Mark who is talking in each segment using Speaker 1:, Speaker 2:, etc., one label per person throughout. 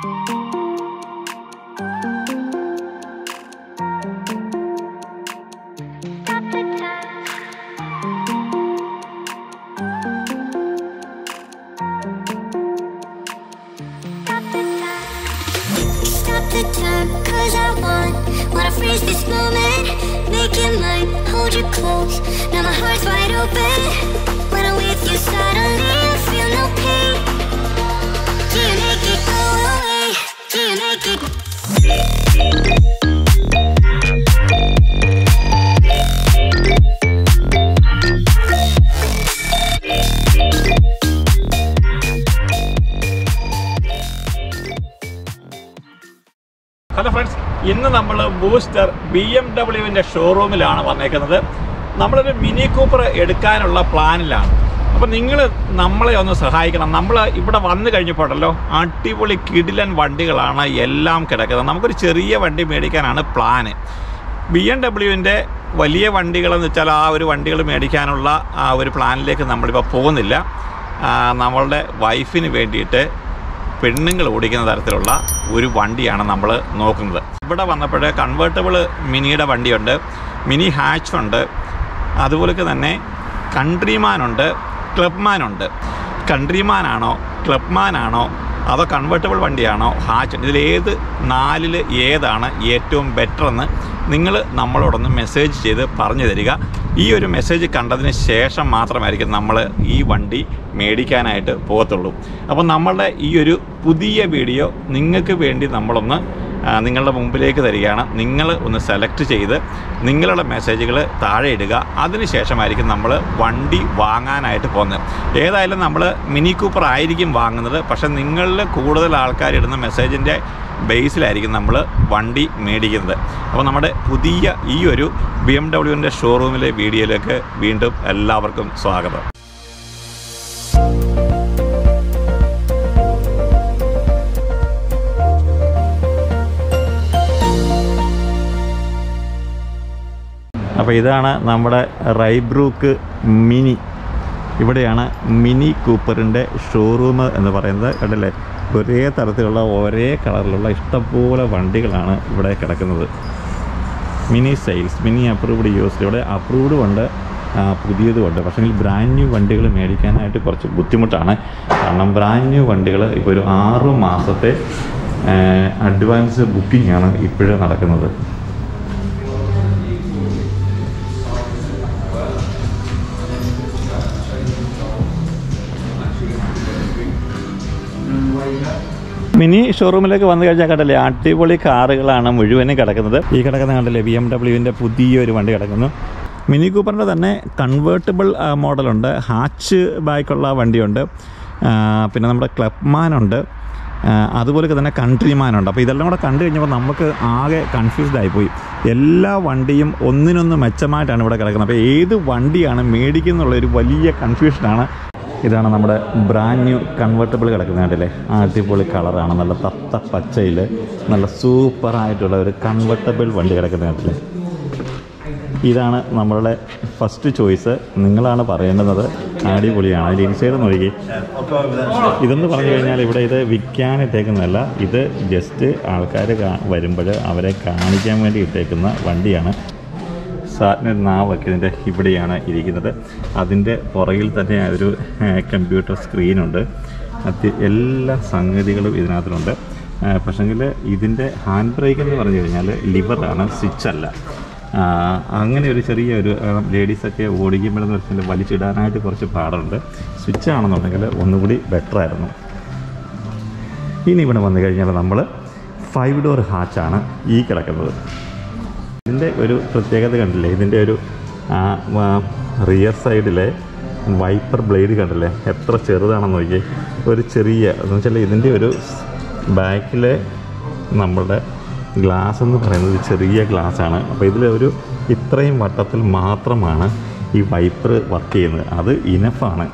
Speaker 1: The time, Stop the time Stop the time cause I want Wanna freeze this moment. Make mine, hold you close Now my heart's wide open
Speaker 2: hello friends ഇന്ന് നമ്മൾ booster B M ഡബ്ല്യുവിന്റെ ഷോറൂമിലാണ് വന്നേക്കുന്നത്. നമ്മളൊരു Mini Cooper എടുക്കാനുള്ള പ്ലാനിലാണ്. അപ്പോൾ നിങ്ങൾ നമ്മളെ ഒന്ന് സഹായിക്കണം. നമ്മൾ ഇവിടെ വന്നു കഴിഞ്ഞപ്പോഴല്ലോ അടിപൊളി കിടിലൻ വണ്ടികളാണ് എല്ലാം കിടക്കുന്നത്. നമുക്കൊരു ചെറിയ വണ്ടി മേടിക്കാനാണ് പ്ലാന്. ബി എം ഡബ്ല്യുവിന്റെ വലിയ വണ്ടികളെന്ന് വെച്ചാൽ ആ ഒരു വണ്ടികൾ മേടിക്കാനുള്ള ആ ഒരു പ്ലാനിലേക്ക് നമ്മളിപ്പോൾ പോകുന്നില്ല. നമ്മളുടെ വൈഫിന് വേണ്ടിയിട്ട് പെണ്ണുങ്ങൾ ഓടിക്കുന്ന തരത്തിലുള്ള ഒരു വണ്ടിയാണ് നമ്മൾ നോക്കുന്നത്. ഇവിടെ വന്നപ്പോൾ കൺവേർട്ടബിൾ മിനിയുടെ വണ്ടിയുണ്ട് മിനി ഹാച്ച് ഉണ്ട് അതുപോലെ തന്നെ കൺട്രിമാനുണ്ട് ക്ലബ്മാനുണ്ട് കൺട്രിമാനാണോ ക്ലബ്മാനാണോ അതോ കൺവെർട്ടബിൾ വണ്ടിയാണോ? ഹാച്ച്. ഇതിലേത് നാലിൽ ഏതാണ് ഏറ്റവും ബെറ്റർ എന്ന് നിങ്ങൾ നമ്മളോടൊന്ന് മെസ്സേജ് ചെയ്ത് പറഞ്ഞു തരിക. ഈ ഒരു മെസ്സേജ് കണ്ടതിന് ശേഷം മാത്രമായിരിക്കും നമ്മൾ ഈ വണ്ടി മേടിക്കാനായിട്ട് പോകത്തുള്ളൂ. അപ്പോൾ നമ്മളുടെ ഈ ഒരു പുതിയ വീഡിയോ നിങ്ങൾക്ക് വേണ്ടി നമ്മളൊന്ന് നിങ്ങളുടെ മുമ്പിലേക്ക് തരികയാണ്. നിങ്ങൾ ഒന്ന് സെലക്ട് ചെയ്ത് നിങ്ങളുടെ മെസ്സേജുകൾ താഴെ ഇടുക. അതിനുശേഷമായിരിക്കും നമ്മൾ വണ്ടി വാങ്ങാനായിട്ട് പോകുന്നത്. ഏതായാലും നമ്മൾ മിനി കൂപ്പർ ആയിരിക്കും വാങ്ങുന്നത്. പക്ഷേ നിങ്ങളിൽ കൂടുതൽ ആൾക്കാർ ഇടുന്ന മെസ്സേജിന്റെ ബേസിലായിരിക്കും നമ്മൾ വണ്ടി മേടിക്കുന്നത്. അപ്പോൾ നമ്മുടെ പുതിയ ഈ ഒരു ബി എം ഡബ്ല്യുവിന്റെ ഷോറൂമിലെ വീഡിയോയിലേക്ക് വീണ്ടും എല്ലാവർക്കും സ്വാഗതം. അപ്പോൾ ഇതാണ് നമ്മുടെ റൈബ്രൂക്ക് മിനി. ഇവിടെയാണ് മിനി കൂപ്പറിന്റെ ഷോറൂം എന്ന് പറയുന്നത്. കണ്ടില്ലേ? ഒരേ തരത്തിലുള്ള ഒരേ കളറിലുള്ള ഇഷ്ടംപോലെ വണ്ടികളാണ് ഇവിടെ കിടക്കുന്നത്. Mini sales Mini approved used. ഇവിടെ അപ്രൂവ്ഡും ഉണ്ട് ആ, പുതിയതും ഉണ്ട്. പക്ഷേ ബ്രാൻഡ് ന്യൂ വണ്ടികൾ മേടിക്കാനായിട്ട് കുറച്ച് ബുദ്ധിമുട്ടാണ്. കാരണം ബ്രാൻഡ് ന്യൂ വണ്ടികൾ ഇപ്പോൾ ഒരു ആറ് മാസത്തെ അഡ്വാൻസ് ബുക്കിംഗ് ആണ് ഇപ്പോഴും നടക്കുന്നത്. മിനി ഷോറൂമിലേക്ക് വന്നു കഴിഞ്ഞാൽ കണ്ടല്ലേ അടിപൊളി കാറുകളാണ് മുഴുവനും കിടക്കുന്നത്. ഈ കിടക്കുന്ന കണ്ടല്ലേ ബി എം ഡബ്ല്യുവിന്റെ പുതിയൊരു വണ്ടി കിടക്കുന്നു. മിനി കൂപ്പറിന്റെ തന്നെ കൺവേർട്ടബിൾ മോഡലുണ്ട്. ഹാച്ച് ബാക്കുള്ള വണ്ടിയുണ്ട്. പിന്നെ നമ്മുടെ ക്ലബ്മാനുണ്ട് ഉണ്ട്. അതുപോലെ തന്നെ കൺട്രിമാനുണ്ട് അപ്പോൾ ഇതെല്ലാം കൂടെ കണ്ടു കഴിഞ്ഞപ്പോൾ നമുക്ക് ആകെ കൺഫ്യൂസ്ഡ് ആയിപ്പോയി. എല്ലാ വണ്ടിയും ഒന്നിനൊന്ന് മെച്ചമായിട്ടാണ് ഇവിടെ കിടക്കുന്നത്. അപ്പോൾ ഏത് വണ്ടിയാണ് മേടിക്കുന്നുള്ള ഒരു വലിയ കൺഫ്യൂഷനാണ് ഇതാണ് നമ്മുടെ ബ്രാൻഡ് ന്യൂ കൺവെർട്ടബിൾ കിടക്കുന്ന കണ്ടില്ലേ? ആ അടിപൊളി കളറാണ് നല്ല തത്ത പച്ചയിൽ നല്ല സൂപ്പറായിട്ടുള്ള ഒരു കൺവെർട്ടബിൾ വണ്ടി കിടക്കുന്ന കണ്ടില്ലേ? ഇതാണ് നമ്മളുടെ ഫസ്റ്റ് ചോയ്സ് നിങ്ങളാണ് പറയേണ്ടുന്നത് അടിപൊളിയാണ്. അതിൽ ഇൻസൈഡ് നോക്കി. ഇതെന്ന് പറഞ്ഞു കഴിഞ്ഞാൽ ഇവിടെ ഇത് വിൽക്കാനിട്ടേക്കുന്നതല്ല ഇത് ജസ്റ്റ് ആൾക്കാർ വരുമ്പോൾ അവരെ കാണിക്കാൻ വേണ്ടി ഇട്ടേക്കുന്ന വണ്ടിയാണ്. സാറ്റിന് നാവൊക്കെ ഇതിന്റെ ഇവിടെയാണ് ഇരിക്കുന്നത്. അതിന്റെ പുറകിൽ തന്നെ ഒരു കമ്പ്യൂട്ടർ സ്ക്രീനുണ്ട്. അത് എല്ലാ സംഗതികളും ഇതിനകത്തുണ്ട്. പക്ഷേങ്കിൽ ഇതിന്റെ ഹാൻഡ് ബ്രേക്ക് എന്ന് പറഞ്ഞു കഴിഞ്ഞാൽ ലിവറാണ് സ്വിച്ച് അല്ല. അങ്ങനെ ഒരു ചെറിയ ഒരു ലേഡീസൊക്കെ ഓടിക്കുമ്പോഴെന്ന് വെച്ചാൽ വലിച്ചിടാനായിട്ട് കുറച്ച് പാടുണ്ട്. സ്വിച്ച് ആണെന്നുണ്ടെങ്കിൽ ഒന്നുകൂടി ബെറ്റർ ആയിരുന്നു. ഇനി ഇവിടെ വന്നു കഴിഞ്ഞാൽ നമ്മൾ ഫൈവ് ഡോർ ഹാച്ചാണ് ഈ കിടക്കുന്നത്. ഇതിന്റെ ഒരു പ്രത്യേകത കണ്ടില്ലേ? ഇതിന്റെ ഒരു റിയർ സൈഡിലെ വൈപ്പർ ബ്ലേഡ് കണ്ടില്ലേ? എത്ര ചെറുതാണെന്ന് നോക്കി ഒരു ചെറിയ എന്ന് വെച്ചാൽ ഇതിന്റെ ഒരു ബാക്കിലെ നമ്മളുടെ ഗ്ലാസ് എന്ന് പറയുന്നത് ചെറിയ ഗ്ലാസ്സാണ് അപ്പോൾ ഇതിൽ ഒരു ഇത്രയും വട്ടത്തിൽ മാത്രമാണ് ഈ വൈപ്പർ വർക്ക് ചെയ്യുന്നത്. അത് ഇനഫാണ്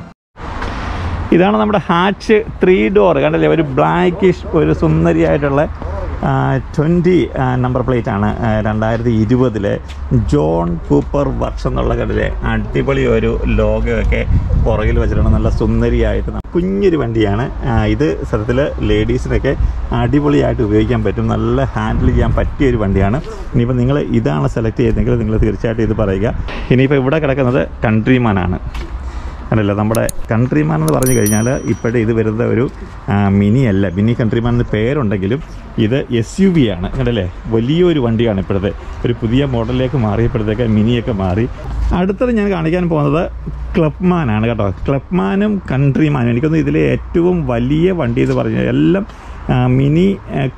Speaker 2: ഇതാണ് നമ്മുടെ ഹാച്ച് ത്രീ ഡോർ കണ്ടല്ലേ? ഒരു ബ്ലാക്കിഷ് ഒരു സുന്ദരിയായിട്ടുള്ള ട്വന്റി നമ്പർ പ്ലേറ്റ് ആണ്. രണ്ടായിരത്തി ഇരുപതിലെ ജോൺ കൂപ്പർ വർഷം എന്നുള്ള കടലെ അടിപൊളി ഒരു ലോഗൊക്കെ പുറകിൽ വെച്ചിട്ടുണ്ട്. നല്ല സുന്ദരിയായിട്ട് കുഞ്ഞൊരു വണ്ടിയാണ്. ഇത് സത്യത്തിൽ ലേഡീസിനൊക്കെ അടിപൊളിയായിട്ട് ഉപയോഗിക്കാൻ പറ്റും. നല്ല ഹാൻഡിൽ ചെയ്യാൻ പറ്റിയ ഒരു വണ്ടിയാണ്. ഇനിയിപ്പോൾ നിങ്ങൾ ഇതാണ് സെലക്ട് ചെയ്തെങ്കിൽ നിങ്ങൾ തീർച്ചയായിട്ടും ഇത് പറയുക. ഇനിയിപ്പോൾ ഇവിടെ കിടക്കുന്നത് കൺട്രിമാനാണ് അല്ലല്ല നമ്മുടെ കൺട്രിമാൻ എന്ന് പറഞ്ഞു കഴിഞ്ഞാൽ ഇപ്പോഴേ ഇത് വരുന്ന ഒരു മിനി അല്ല മിനി കൺട്രിമാൻ എന്ന് പേരുണ്ടെങ്കിലും ഇത് എസ് യു വി ആണ്. കണ്ടല്ലേ? വലിയൊരു വണ്ടിയാണ് ഇപ്പോഴത്തെ. ഒരു പുതിയ മോഡലിലേക്ക് മാറിയപ്പോഴത്തേക്ക് മിനിയൊക്കെ മാറി. അടുത്തത് ഞാൻ കാണിക്കാൻ പോകുന്നത് ക്ലബ്മാനാണ് കേട്ടോ. ക്ലബ്മാനും കൺട്രിമാനും എനിക്കൊന്ന് ഇതിലെ ഏറ്റവും വലിയ വണ്ടി എന്ന് പറഞ്ഞാൽ എല്ലാം Mini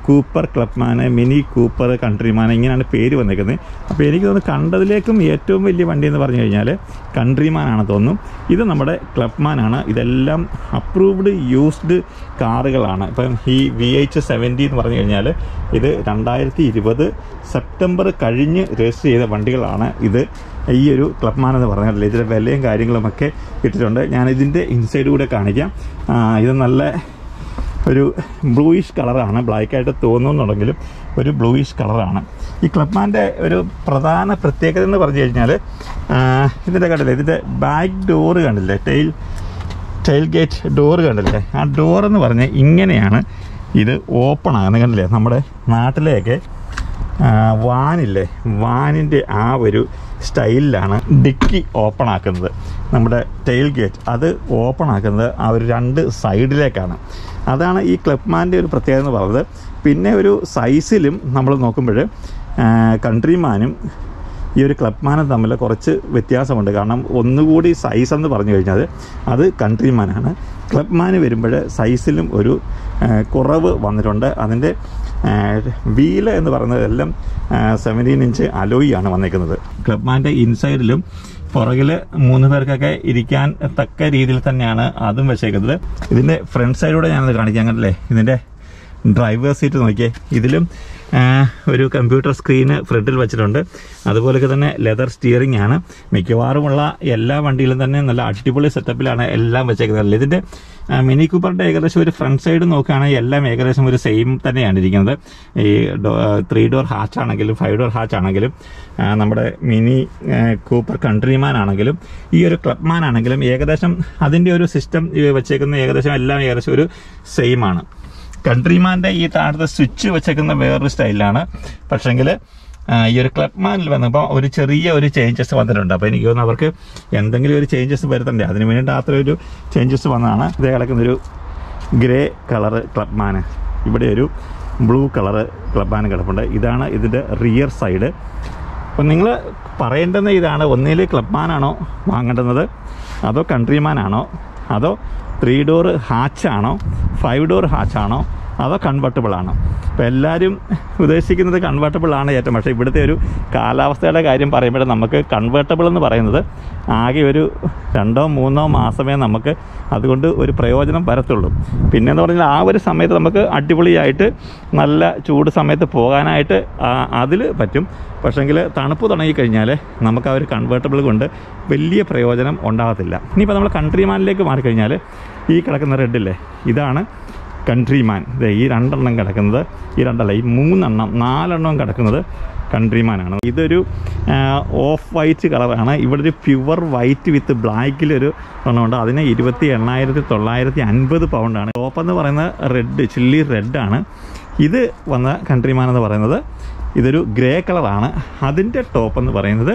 Speaker 2: Cooper Clubman Mini Cooper Countryman ഇങ്ങനെയാണ് പേര് വന്നിരിക്കുന്നത്. അപ്പോൾ എനിക്ക് തോന്നുന്നു കണ്ടതിലേക്കും ഏറ്റവും വലിയ വണ്ടി എന്ന് പറഞ്ഞു കഴിഞ്ഞാൽ കൺട്രിമാനാണ് തോന്നും ഇത് നമ്മുടെ ക്ലബ്മാനാണ് ഇതെല്ലാം അപ്രൂവ്ഡ് യൂസ്ഡ് കാറുകളാണ്. ഇപ്പം ഈ വി എച്ച് സെവന്റി എന്ന് പറഞ്ഞു കഴിഞ്ഞാൽ ഇത് രണ്ടായിരത്തി ഇരുപത് സെപ്റ്റംബർ കഴിഞ്ഞ് രജിസ്റ്റർ ചെയ്ത വണ്ടികളാണ് ഇത്. ഈ ഒരു ക്ലബ്മാൻ എന്ന് പറഞ്ഞാൽ ഇതിന്റെ വിലയും കാര്യങ്ങളുമൊക്കെ ഇട്ടിട്ടുണ്ട്. ഞാൻ ഇതിന്റെ ഇൻസൈഡ് കൂടെ കാണിക്കാം. ഇത് നല്ല ഒരു ബ്ലൂയിഷ് കളറാണ് ബ്ലാക്കായിട്ട് തോന്നുന്നുണ്ടെങ്കിലും ഒരു ബ്ലൂയിഷ് കളറാണ് ഈ ക്ലബ്മാന്റെ ഒരു പ്രധാന പ്രത്യേകത എന്ന് പറഞ്ഞു കഴിഞ്ഞാൽ ഇതിന്റെ കണ്ടില്ലേ? ഇതിന്റെ ബാക്ക് ഡോറ് കണ്ടില്ലേ? ടെയിൽ ടെയിൽ ഗേറ്റ് ഡോറ് കണ്ടില്ലേ? ആ ഡോറെന്ന് പറഞ്ഞാൽ ഇങ്ങനെയാണ് ഇത് ഓപ്പൺ ആകുന്നത്. കണ്ടില്ലേ? നമ്മുടെ നാട്ടിലെയൊക്കെ വാനില്ലേ? വാനിന്റെ ആ ഒരു സ്റ്റൈലിലാണ് ഡിക്കി ഓപ്പൺ ആക്കുന്നത് നമ്മുടെ ടെയിൽ ഗേറ്റ് അത് ഓപ്പൺ ആക്കുന്നത് ആ ഒരു രണ്ട് സൈഡിലേക്കാണ്. അതാണ് ഈ ക്ലബ്മാന്റെ ഒരു പ്രത്യേകത എന്ന് പറയുന്നത്. പിന്നെ ഒരു സൈസിലും നമ്മൾ നോക്കുമ്പോൾ കൺട്രിമാനും ഈ ഒരു ക്ലബ്മാനും തമ്മിൽ കുറച്ച് വ്യത്യാസമുണ്ട്. കാരണം ഒന്നുകൂടി സൈസ് എന്ന് പറഞ്ഞു കഴിഞ്ഞാൽ അത് കൺട്രിമാനാണ് ക്ലബ്മാന് വരുമ്പോൾ സൈസിലും ഒരു കുറവ് വന്നിട്ടുണ്ട്. അതിന്റെ വീൽ എന്ന് പറയുന്നത് എല്ലാം സെവന്റീൻ ഇഞ്ച് അലോയി ആണ് വന്നിരിക്കുന്നത്. ക്ലബ്മാന്റെ ഇൻസൈഡിലും പുറകിൽ മൂന്ന് പേർക്കൊക്കെ ഇരിക്കാൻ തക്ക രീതിയിൽ തന്നെയാണ് അതും വെച്ചേക്കുന്നത്. ഇതിന്റെ ഫ്രണ്ട് സൈഡിലൂടെ ഞാനത് കാണിക്കാൻ കണ്ടല്ലേ? ഇതിന്റെ ഡ്രൈവർ സീറ്റ് നോക്കിയേ. ഇതിലും ഒരു കമ്പ്യൂട്ടർ സ്ക്രീന് ഫ്രണ്ടിൽ വെച്ചിട്ടുണ്ട്. അതുപോലെയൊക്കെ തന്നെ ലെതർ സ്റ്റിയറിംഗ് ആണ്. മിക്കവാറുമുള്ള എല്ലാ വണ്ടിയിലും തന്നെ നല്ല അടിപൊളി സെറ്റപ്പിലാണ് എല്ലാം വെച്ചേക്കുന്നത്. ഇതിന്റെ മിനി കൂപ്പറിന്റെ ഏകദേശം ഒരു ഫ്രണ്ട് സൈഡ് നോക്കുകയാണെങ്കിൽ എല്ലാം ഏകദേശം ഒരു സെയിം തന്നെയാണ് ഇരിക്കുന്നത്. ഈ ത്രീ ഡോർ ഹാച്ച് ആണെങ്കിലും ഫൈവ് ഡോർ ഹാച്ച് ആണെങ്കിലും നമ്മുടെ മിനി കൂപ്പർ കൺട്രിമാൻ ആണെങ്കിലും ഈ ഒരു ക്ലബ്മാൻ ആണെങ്കിലും ഏകദേശം അതിന്റെ ഒരു സിസ്റ്റം വെച്ചേക്കുന്ന ഏകദേശം എല്ലാം ഏകദേശം ഒരു സെയിം ആണ്. കൺട്രിമാന്റെ ഈ താഴത്തെ സ്വിച്ച് വെച്ചേക്കുന്ന വേറൊരു സ്റ്റൈലാണ്. പക്ഷേങ്കിൽ ഈ ഒരു ക്ലബ്മാനിൽ വന്നപ്പോൾ ഒരു ചെറിയ ഒരു ചേഞ്ചസ് വന്നിട്ടുണ്ട്. അപ്പോൾ എനിക്ക് തോന്നുന്നു അവർക്ക് എന്തെങ്കിലും ഒരു ചേഞ്ചസ് വരുത്തണ്ടേ? അതിന് വേണ്ടിയിട്ട് അത്ര ഒരു ചേഞ്ചസ് വന്നതാണ്. ഇതേ കിടക്കുന്നൊരു ഗ്രേ കളറ് ക്ലബ്മാന് ഇവിടെ ഒരു ബ്ലൂ കളറ് ക്ലബ്മാന് കിടപ്പുണ്ട്. ഇതാണ് ഇതിന്റെ റിയർ സൈഡ് അപ്പം നിങ്ങൾ പറയേണ്ടുന്ന ഇതാണ് ഒന്നിൽ ക്ലബ്മാനാണോ വാങ്ങേണ്ടുന്നത്? അതോ കൺട്രിമാനാണോ അതോ ത്രീ ഡോർ ഹാച്ചാണോ ഫൈവ് ഡോർ ഹാച്ചാണോ അതോ കൺവെർട്ടബിൾ ആണ്. അപ്പോൾ എല്ലാവരും ഉദ്ദേശിക്കുന്നത് കൺവെർട്ടബിൾ ആണ് ഏറ്റവും. പക്ഷേ ഇവിടുത്തെ ഒരു കാലാവസ്ഥയുടെ കാര്യം പറയുമ്പോൾ നമുക്ക് കൺവെർട്ടബിൾ എന്ന് പറയുന്നത് ആകെ ഒരു രണ്ടോ മൂന്നോ മാസമേ നമുക്ക് അതുകൊണ്ട് ഒരു പ്രയോജനം വരത്തുള്ളൂ. പിന്നെ എന്ന് പറഞ്ഞാൽ ആ ഒരു സമയത്ത് നമുക്ക് അടിപൊളിയായിട്ട് നല്ല ചൂട് സമയത്ത് പോകാനായിട്ട് അതിൽ പറ്റും. പക്ഷേങ്കിൽ തണുപ്പ് തുടങ്ങിക്കഴിഞ്ഞാൽ നമുക്ക് ആ ഒരു കൺവേർട്ടബിൾ കൊണ്ട് വലിയ പ്രയോജനം ഉണ്ടാകത്തില്ല. ഇനിയിപ്പോൾ നമ്മൾ കൺട്രിമാനിലേക്ക് മാറിക്കഴിഞ്ഞാൽ ഈ കിടക്കുന്ന റെഡില്ലേ ഇതാണ് കൺട്രിമാൻ ഈ രണ്ടെണ്ണം കിടക്കുന്നത് ഈ രണ്ടല്ല ഈ മൂന്നെണ്ണം നാലെണ്ണം കിടക്കുന്നത് കൺട്രിമാനാണ് ഇതൊരു ഓഫ് വൈറ്റ് കളറാണ് ഇവിടെ ഒരു പ്യുവർ വൈറ്റ് വിത്ത് ബ്ലാക്കിലൊരു എണ്ണമുണ്ട് അതിന് ഇരുപത്തി എണ്ണായിരത്തി തൊള്ളായിരത്തി അൻപത് പൗണ്ടാണ് ടോപ്പ് എന്ന് പറയുന്നത് റെഡ് ചില്ലി റെഡാണ് ഇത് വന്ന കൺട്രിമാൻ എന്ന് പറയുന്നത് ഇതൊരു ഗ്രേ കളറാണ് അതിന്റെ ടോപ്പ് എന്ന് പറയുന്നത്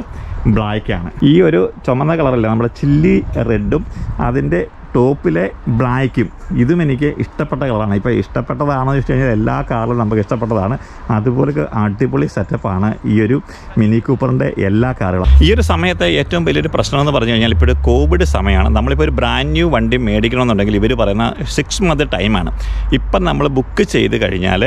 Speaker 2: ബ്ലാക്കാണ് ഈ ഒരു ചുമന്ന കളറല്ല നമ്മുടെ ചില്ലി റെഡും അതിന്റെ ടോപ്പിലെ ബ്ലാക്കും ഇതും എനിക്ക് ഇഷ്ടപ്പെട്ട കളറാണ്. ഇപ്പോൾ ഇഷ്ടപ്പെട്ടതാണോ എന്ന് വെച്ച് കഴിഞ്ഞാൽ എല്ലാ കാറിലും നമുക്ക് ഇഷ്ടപ്പെട്ടതാണ്. അതുപോലെ അടിപൊളി സെറ്റപ്പാണ് ഈ ഒരു മിനി കൂപ്പറിന്റെ എല്ലാ കാറുകളും. ഈ ഒരു സമയത്ത് ഏറ്റവും വലിയൊരു പ്രശ്നം എന്ന് പറഞ്ഞു കഴിഞ്ഞാൽ ഇപ്പോൾ കോവിഡ് സമയമാണ്. നമ്മളിപ്പോൾ ഒരു ബ്രാൻഡ് ന്യൂ വണ്ടി മേടിക്കണമെന്നുണ്ടെങ്കിൽ ഇവർ പറയുന്ന സിക്സ് മന്ത് ടൈമാണ് ഇപ്പം നമ്മൾ ബുക്ക് ചെയ്ത് കഴിഞ്ഞാൽ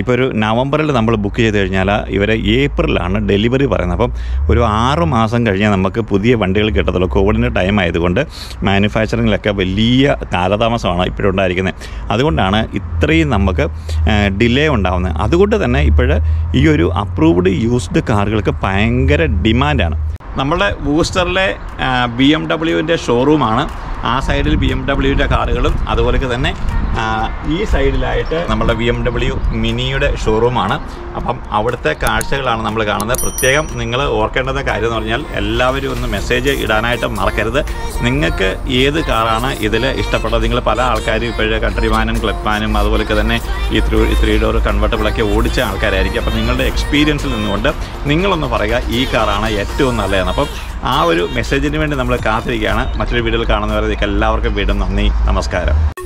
Speaker 2: ഇപ്പോൾ ഒരു നവംബറിൽ നമ്മൾ ബുക്ക് ചെയ്ത് കഴിഞ്ഞാൽ ഇവർ ഏപ്രിലാണ് ഡെലിവറി പറയുന്നത്. അപ്പം ഒരു ആറ് മാസം കഴിഞ്ഞാൽ നമുക്ക് പുതിയ വണ്ടികൾ കിട്ടത്തുള്ളൂ. കോവിഡിന്റെ ടൈം ആയതുകൊണ്ട് മാനുഫാക്ചറിങ്ങിലൊക്കെ വലിയ കാലതാമസമാണ് ഇപ്പോഴുണ്ടായിരിക്കുന്നത്. അതുകൊണ്ടാണ് ഇത്രയും നമുക്ക് ഡിലേ ഉണ്ടാകുന്നത് അതുകൊണ്ട് തന്നെ ഇപ്പോൾ ഈ ഒരു അപ്രൂവ്ഡ് യൂസ്ഡ് കാറുകൾക്ക് ഭയങ്കര ഡിമാൻഡാണ് നമ്മളുടെ ബൂസ്റ്ററിലെ ബി എം ഡബ്ല്യുവിന്റെ ഷോറൂമാണ് ആ സൈഡിൽ ബി എം ഡബ്ല്യുവിന്റെ കാറുകളും അതുപോലെ തന്നെ ഈ സൈഡിലായിട്ട് നമ്മുടെ ബി എം ഡബ്ല്യു മിനിയുടെ ഷോറൂമാണ്. അപ്പം അവിടുത്തെ കാഴ്ചകളാണ് നമ്മൾ കാണുന്നത്. പ്രത്യേകം നിങ്ങൾ ഓർക്കേണ്ടുന്ന കാര്യം എന്ന് പറഞ്ഞാൽ എല്ലാവരും ഒന്ന് മെസ്സേജ് ഇടാനായിട്ട് മറക്കരുത്. നിങ്ങൾക്ക് ഏത് കാറാണ് ഇതിൽ ഇഷ്ടപ്പെട്ടത്? നിങ്ങൾ പല ആൾക്കാരും ഇപ്പോഴേ കൺട്രിമാനും ക്ലബ്മാനും അതുപോലെയൊക്കെ തന്നെ ഈ ത്രീ ത്രീ ഡോർ കൺവെർട്ടബിളൊക്കെ ഓടിച്ച ആൾക്കാരായിരിക്കും. അപ്പം നിങ്ങളുടെ എക്സ്പീരിയൻസിൽ നിന്നുകൊണ്ട് നിങ്ങളൊന്ന് പറയുക ഈ കാറാണ് ഏറ്റവും നല്ലതെന്ന്. അപ്പം ആ ഒരു മെസ്സേജിന് വേണ്ടി നമ്മൾ കാത്തിരിക്കുകയാണ്. മറ്റൊരു വീഡിയോയിൽ കാണുന്നവരെ എല്ലാവർക്കും വീണ്ടും നന്ദി. നമസ്കാരം.